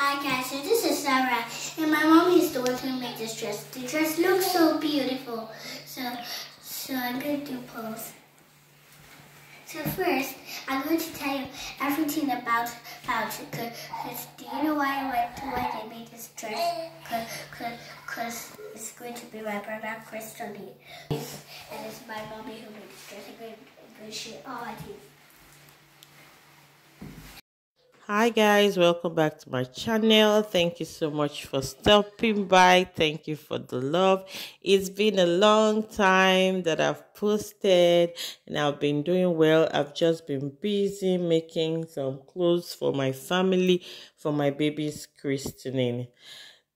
Hi guys, so this is Sarah, and my mom is the one who made this dress. The dress looks so beautiful, so so I'm going to do pose. So first, I'm going to tell you everything about about it. Cause, do you know why I went to why they made this dress? Cause, cause, cause it's going to be my brother Christian, and it's my mommy who made this dress. I'm going, to show all I. hi guys. Welcome back to my channel. Thank you so much for stopping by. Thank you for the love. It's been a long time that i've posted and i've been doing well. I've just been busy making some clothes for my family for my baby's christening.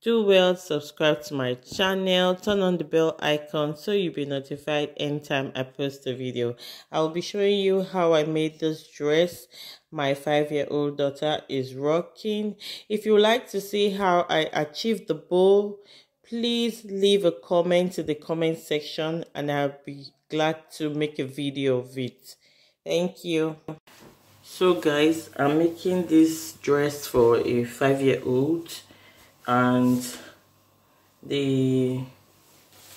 Do well subscribe to my channel turn on the bell icon so you'll be notified anytime i post a video. I'll be showing you how i made this dress my five-year-old daughter is rocking. If you like to see how I achieved the bow, please leave a comment in the comment section and I'll be glad to make a video of it. Thank you. So guys, I'm making this dress for a five-year-old and the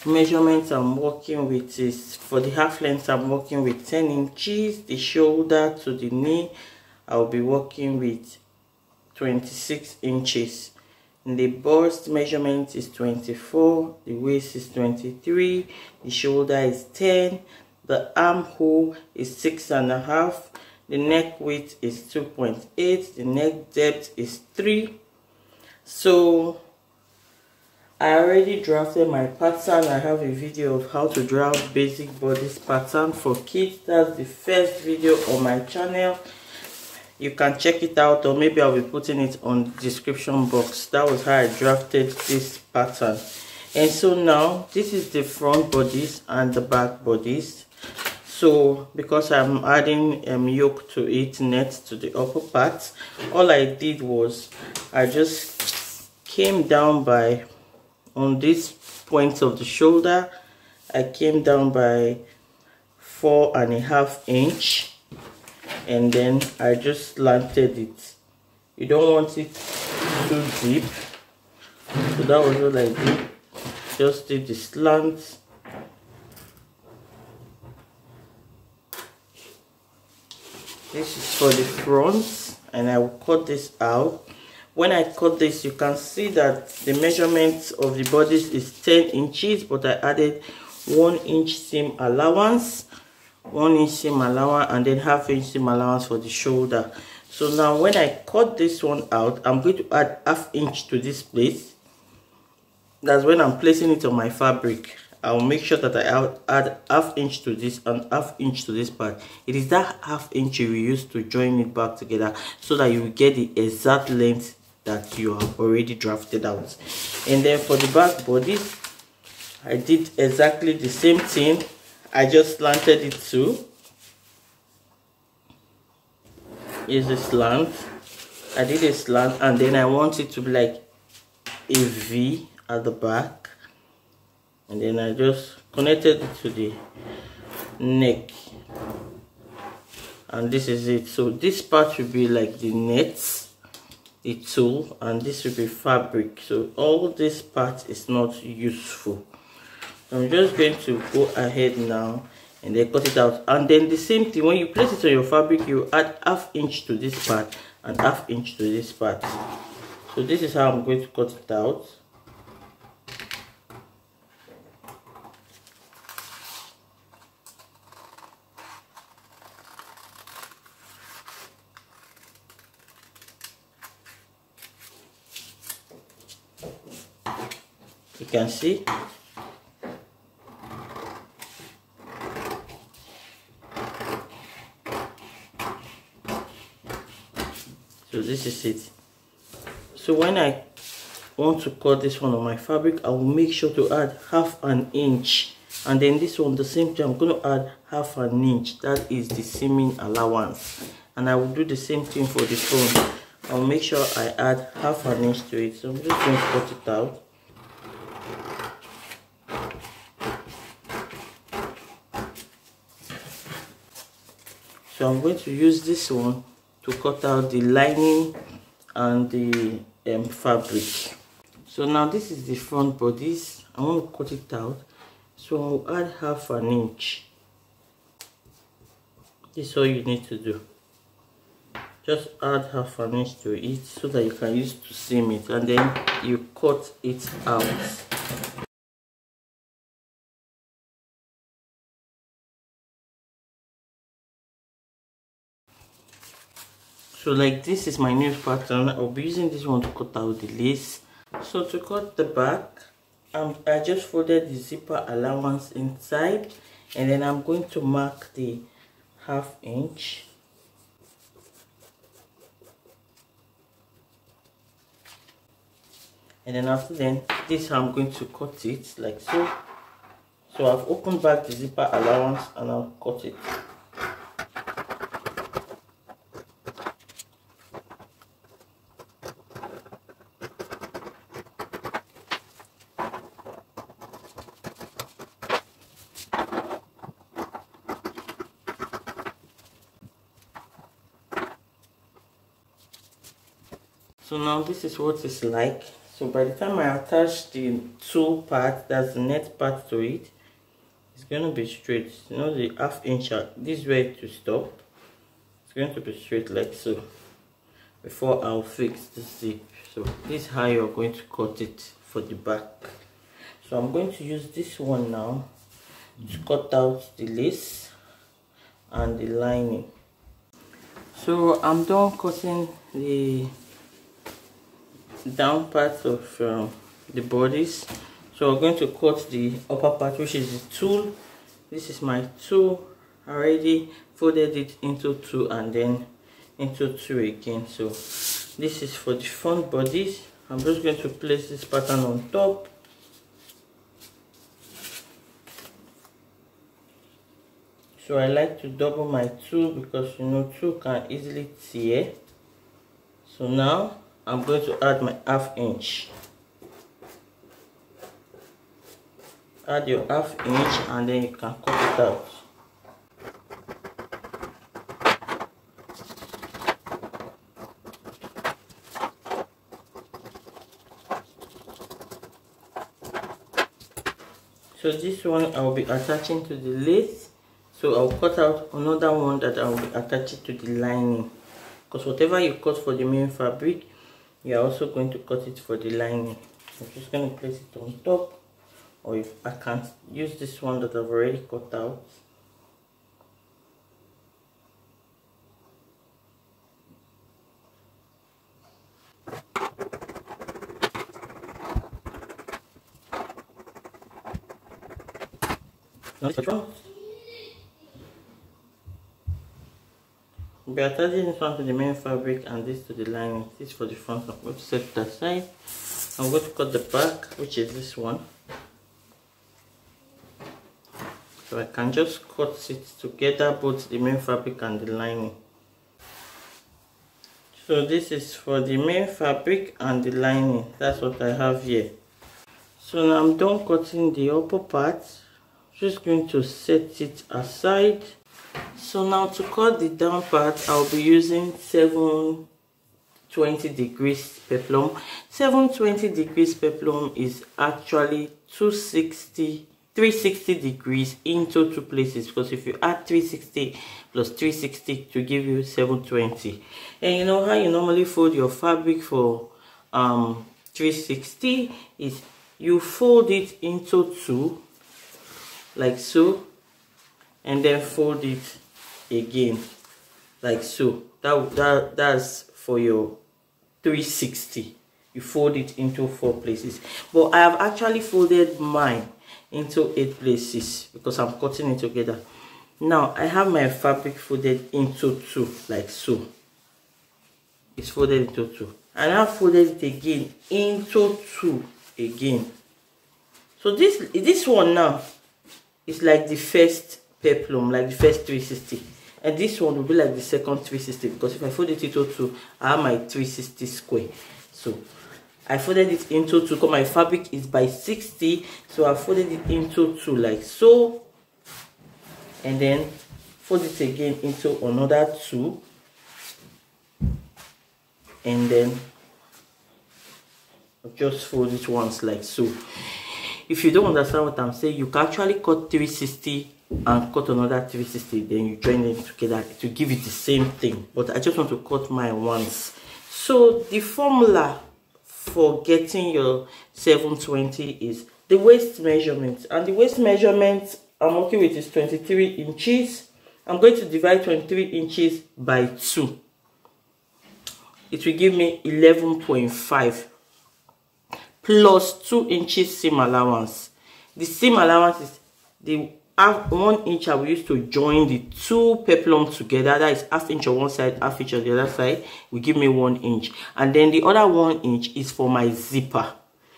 measurements I'm working with is for the half length I'm working with 10 inches, the shoulder to the knee I'll be working with 26 inches the bust measurement is 24 the waist is 23 the shoulder is 10 the armhole is six and a half the neck width is 2.8 the neck depth is 3 so I already drafted my pattern. I have a video of how to draft basic bodice pattern for kids. That's the first video on my channel you can check it out or maybe i'll be putting it on description box. That was how i drafted this pattern. And so now this is the front bodice and the back bodice so because i'm adding um, yoke to it net to the upper part all i did was i just came down by on this point of the shoulder i came down by four and a half inch and then I just slanted it. You don't want it too deep. So that was what I did. Just did the slant. This is for the front and I will cut this out. When I cut this you can see that the measurement of the bodice is 10 inches but I added 1 inch seam allowance one inch seam allowance and then half inch seam allowance for the shoulder. So now when i cut this one out i'm going to add half inch to this place. That's when i'm placing it on my fabric. I'll make sure that i add half inch to this and half inch to this part. It is that half inch you use to join it back together so that you get the exact length that you have already drafted out. And then for the back body i did exactly the same thing I just slanted it too. Is a slant. I did a slant and then I want it to be like a V at the back. And then I just connected it to the neck. And this is it. So this part should be like the net, the tulle, and this will be fabric. So all this part is not useful. I'm just going to go ahead now and then cut it out. And then the same thing when you place it on your fabric you add half inch to this part and half inch to this part. So this is how I'm going to cut it out. You can see so this is it so when i want to cut this one on my fabric i will make sure to add half an inch. And then this one the same thing i'm going to add half an inch. That is the seaming allowance. And i will do the same thing for the front i'll make sure i add half an inch to it. So i'm just going to cut it out. So i'm going to use this one to cut out the lining and the um, fabric. So now this is the front bodice. I want to cut it out. So i'll add half an inch. This is all you need to do. Just add half an inch to it so that you can use to seam it and then you cut it out so like this is my new pattern. I'll be using this one to cut out the lace. So to cut the back um, i just folded the zipper allowance inside and then i'm going to mark the half inch. And then after then this i'm going to cut it like so. So i've opened back the zipper allowance and i'll cut it so now this is what it's like. So by the time I attach the two part that's the net part to it it's going to be straight. You know the half inch uh, this way to stop. It's going to be straight like so. Before I'll fix the zip. So this is how you're going to cut it for the back. So I'm going to use this one now to cut out the lace and the lining. So I'm done cutting the down part of um, the bodice. So we're going to cut the upper part which is the tulle. This is my tulle already folded it into two and then into two again. So this is for the front bodice. I'm just going to place this pattern on top. So i like to double my tulle because you know tulle can easily tear. So now I'm going to add my half inch. Add your half inch and then you can cut it out. So this one I'll be attaching to the lace. So I'll cut out another one that I'll be attaching to the lining. Because whatever you cut for the main fabric you're also going to cut it for the lining. I'm just going to place it on top. Or if I can't use this one that I've already cut out. No, we are attaching this one to the main fabric and this to the lining. This for the front. I'm going to set that aside. I'm going to cut the back which is this one. So i can just cut it together both the main fabric and the lining. So this is for the main fabric and the lining. That's what i have here. So now i'm done cutting the upper part. Just going to set it aside so now to cut the down part i'll be using 720 degrees peplum. 720 degrees peplum is actually 260 360 degrees into two places. Because if you add 360 plus 360 to give you 720 and you know how you normally fold your fabric for um 360 is you fold it into two like so and then fold it again like so. That, that that's for your 360 you fold it into four places. But i have actually folded mine into eight places because i'm cutting it together. Now i have my fabric folded into two like so. It's folded into two. And i folded it again into two again. So this this one now is like the first peplum like the first 360 and this one will be like the second 360 because if I fold it into two I have my 360 square. So I folded it into two because my fabric is by 60 so I folded it into two like so. And then fold it again into another two. And then just fold it once like so if you don't understand what i'm saying you can actually cut 360 and cut another 360 then you join them together. To give it the same thing but i just want to cut mine once so the formula for getting your 720 is the waist measurement. And the waist measurement i'm working with is 23 inches. I'm going to divide 23 inches by 2 it will give me 11.5 plus 2 inches seam allowance. The seam allowance is the half one inch I will use to join the two peplum together. That is half inch on one side half inch on the other side. Will give me one inch. And then the other one inch is for my zipper.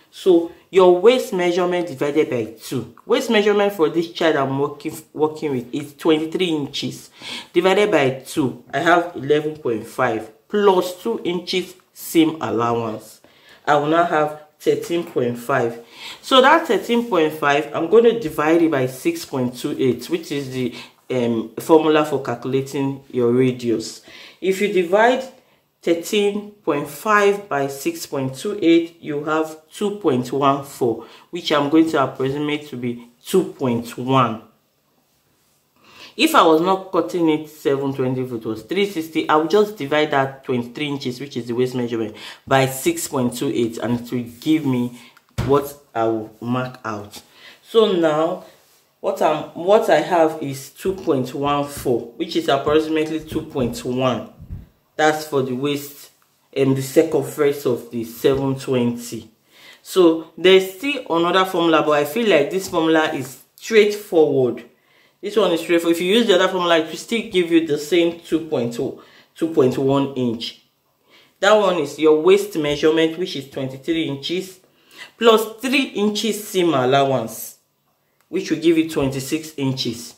So your waist measurement divided by 2 waist measurement for this child i'm working working with is 23 inches. Divided by 2 i have 11.5 plus 2 inches seam allowance. I will now have 13.5 so that 13.5 i'm going to divide it by 6.28 which is the um, formula for calculating your radius. If you divide 13.5 by 6.28 you have 2.14 which i'm going to approximate to be 2.1 if i was not cutting it 720 if it was 360 i would just divide that 23 inches which is the waist measurement by 6.28 and it will give me what i will mark out. So now what i'm what i have is 2.14 which is approximately 2.1 that's for the waist and the circumference of the 720 so there's still another formula but i feel like this formula is straightforward this one is straightforward if you use the other formula it will still give you the same 2.2 2.1 inch. That one is your waist measurement which is 23 inches plus 3 inches seam allowance which will give you 26 inches.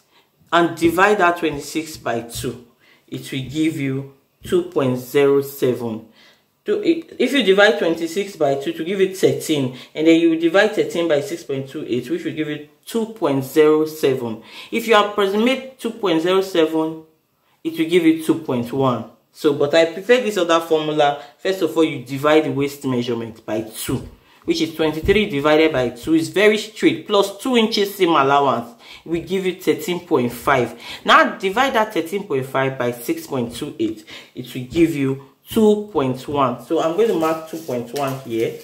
And divide that 26 by 2 it will give you 2.07 if you divide 26 by 2 to give it 13 and then you divide 13 by 6.28 which will give you 2.07 if you approximate 2.07 it will give you 2.1 so but i prefer this other formula. First of all you divide the waist measurement by 2 which is 23 divided by 2 is very straight plus 2 inches seam allowance we give you 13.5 now divide that 13.5 by 6.28 it will give you 2.1 so i'm going to mark 2.1 here.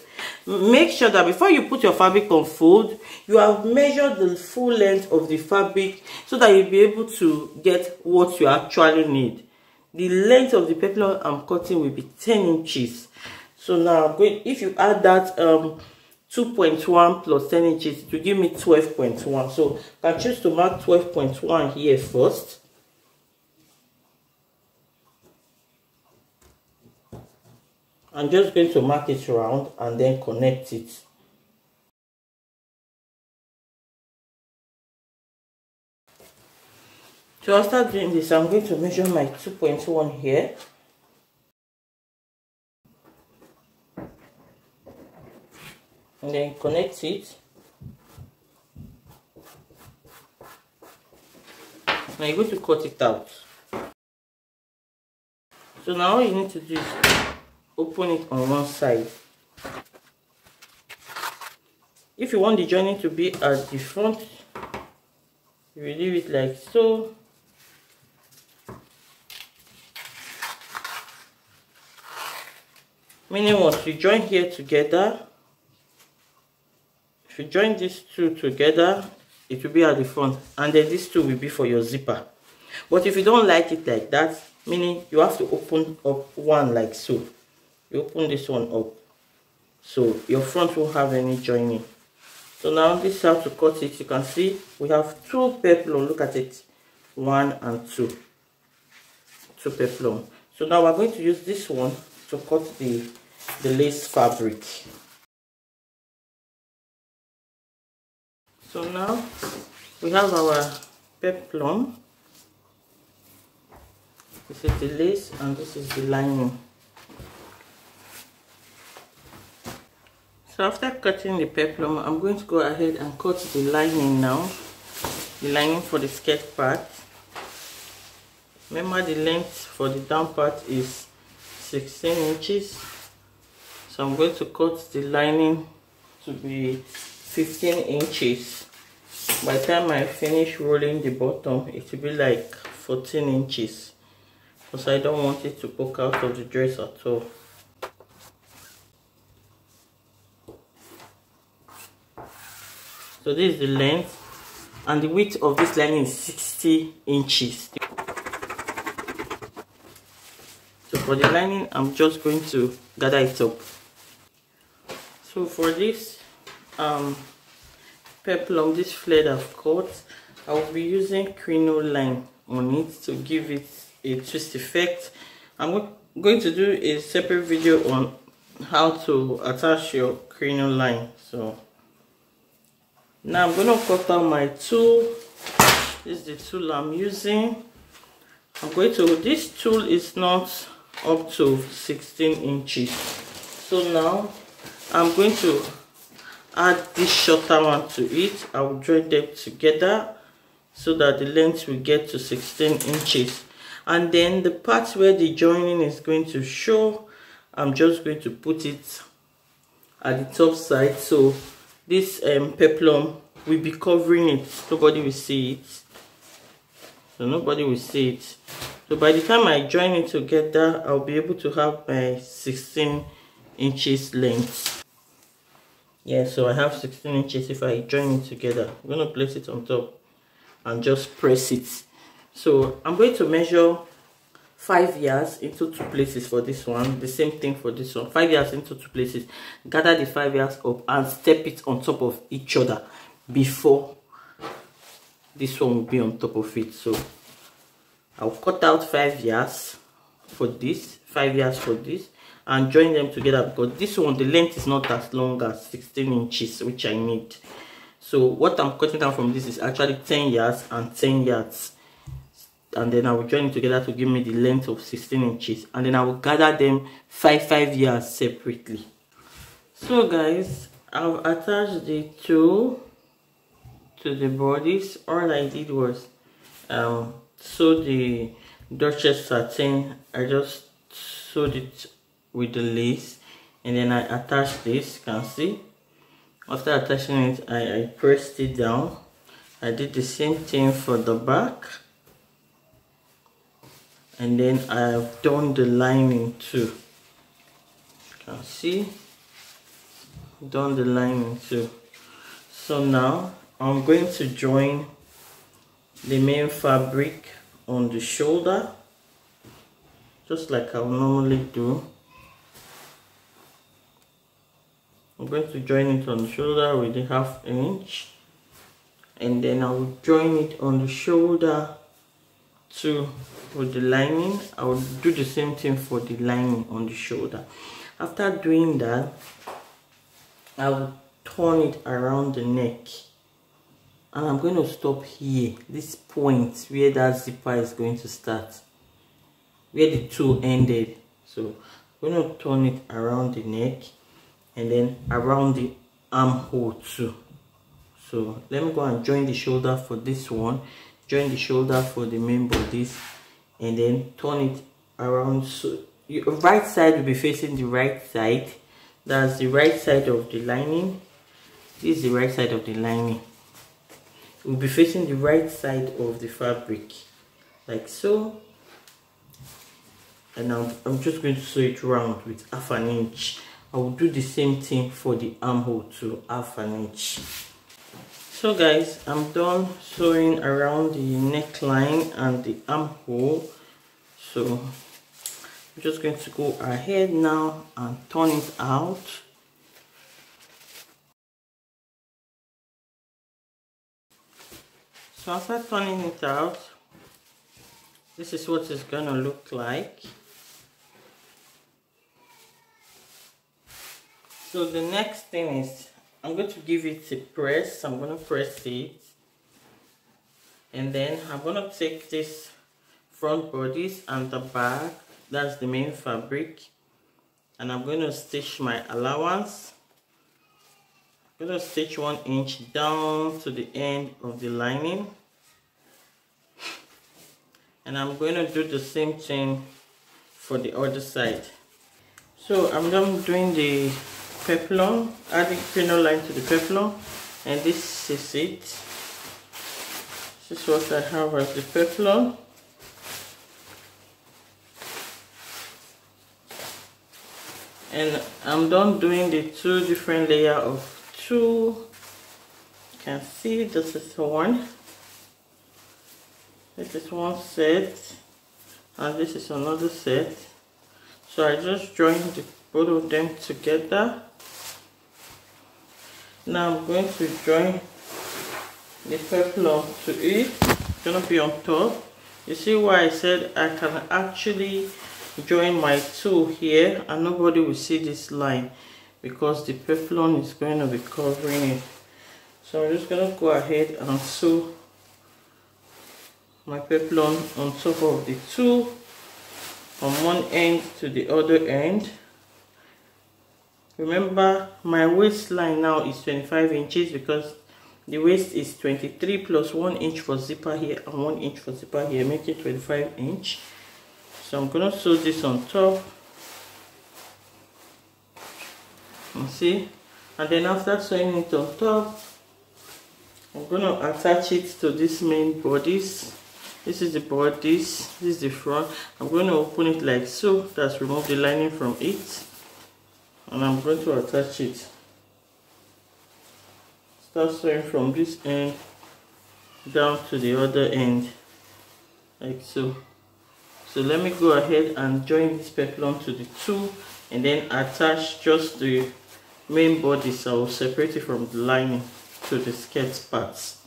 Make sure that before you put your fabric on fold you have measured the full length of the fabric so that you'll be able to get what you actually need. The length of the peplum i'm cutting will be 10 inches. So now i'm going if you add that um 2.1 plus 10 inches to give me 12.1 so i choose to mark 12.1 here first I'm just going to mark it around and then connect it. So after doing this, I'm going to measure my 2.1 here. And then connect it. Now you're going to cut it out. So now all you need to do is open it on one side. If you want the joining to be at the front you leave it like so. Meaning once you join here together. If you join these two together it will be at the front. And then these two will be for your zipper. But if you don't like it like that meaning you have to open up one like so you open this one up. So your front won't have any joining. So now this is how to cut it. You can see we have two peplum. Look at it. One and two. Two peplum. So now we're going to use this one to cut the the lace fabric. So now we have our peplum. This is the lace and this is the lining So after cutting the peplum, I'm going to go ahead and cut the lining now. The lining for the skirt part. Remember the length for the down part is 16 inches. so i'm going to cut the lining to be 15 inches by the time i finish rolling the bottom it will be like 14 inches because i don't want it to poke out of the dress at all so this is the length and the width of this lining is 60 inches. So for the lining i'm just going to gather it up. So for this um peplum this flare i've cut i will be using crinoline on it to give it a twist effect. I'm going to do a separate video on how to attach your crinoline so now i'm going to cut out my tulle. This is the tulle i'm using. I'm going to this tulle is not up to 16 inches. So now i'm going to add this shorter one to it. I will join them together so that the length will get to 16 inches. And then the part where the joining is going to show i'm just going to put it at the top side. So this um, peplum will be covering it. Nobody will see it. So nobody will see it. So by the time i join it together i'll be able to have my 16 inches length. Yeah so i have 16 inches. If i join it together i'm to place it on top and just press it. So i'm going to measure five yards into two places for this one the same thing for this one. Five yards into two places gather the five yards up and step it on top of each other before this one will be on top of it. So i'll cut out five yards for this five yards for this and join them together because this one the length is not as long as 16 inches which i need. So what i'm cutting down from this is actually 10 yards and 10 yards and then I will join it together to give me the length of 16 inches and then I will gather them 5 5 yards separately. So guys I've attached the tulle to the bodice. All I did was um, sew the Duchess satin. I just sewed it with the lace and then I attached this you can see? After attaching it I, I pressed it down. I did the same thing for the back and then I've done the lining too. You can see? Done the lining too. So now I'm going to join the main fabric on the shoulder just like I normally do. I'm going to join it on the shoulder with a half inch. And then I will join it on the shoulder to with the lining I will do the same thing for the lining on the shoulder. After doing that I will turn it around the neck. And I'm going to stop here this point where that zipper is going to start where the tulle ended. So I'm going to turn it around the neck and then around the armhole too. So let me go and join the shoulder for this one join the shoulder for the main bodice and then turn it around. So your right side will be facing the right side. That's the right side of the lining. This is the right side of the lining. Will be facing the right side of the fabric like so. And now I'm just going to sew it round with half an inch. I will do the same thing for the armhole to half an inch so guys i'm done sewing around the neckline and the armhole. So i'm just going to go ahead now and turn it out. So after turning it out this is what it's gonna look like. So the next thing is I'm going to give it a press. I'm going to press it. And then I'm going to take this front bodice and the back. That's the main fabric. And I'm going to stitch my allowance. I'm going to stitch one inch down to the end of the lining. And I'm going to do the same thing for the other side. so i'm done doing the peplum adding crinoline to the peplum. And this is it. This is what i have as the peplum. And i'm done doing the two different layer of tulle. You can see this is one. This is one set. And this is another set. So I just joined the, both of them together now I'm going to join the peplum to it it's gonna be on top. You see why I said I can actually join my tulle here and nobody will see this line because the peplum is going to be covering it. So I'm just going to go ahead and sew my peplum on top of the tulle from one end to the other end remember my waistline now is 25 inches because the waist is 23 plus one inch for zipper here and one inch for zipper here. Make it 25 inch. So i'm gonna sew this on top. You see? And then after sewing it on top i'm gonna attach it to this main bodice this is the bodice this is the front. I'm going to open it like so. That's remove the lining from it and i'm going to attach it. Start sewing from this end down to the other end like so. So let me go ahead and join this peplum to the tulle and then attach just the main bodice. I will separate it from the lining to the skirt parts.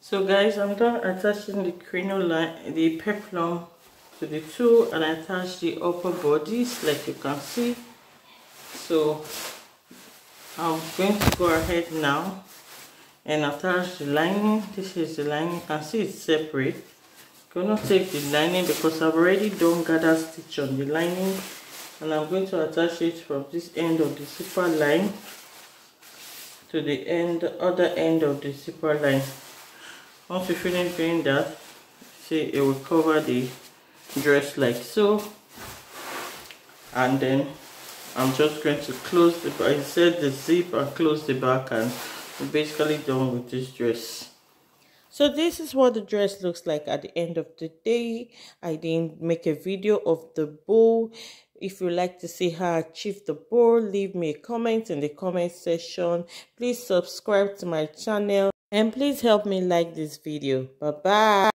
So guys i'm done attaching the crinoline the peplum to the tulle and i attach the upper bodice like you can see so i'm going to go ahead now and attach the lining. This is the lining. You can see it's separate. I'm gonna take the lining because i've already done gather stitch on the lining and i'm going to attach it from this end of the zipper line to the end other end of the zipper line. Once you finish doing that see it will cover the dress like so. And then I'm just going to close the I said the zip and close the back and we're basically done with this dress. So this is what the dress looks like at the end of the day. I didn't make a video of the bow. If you like to see how I achieve the bow leave me a comment in the comment section. Please subscribe to my channel and please help me like this video. Bye bye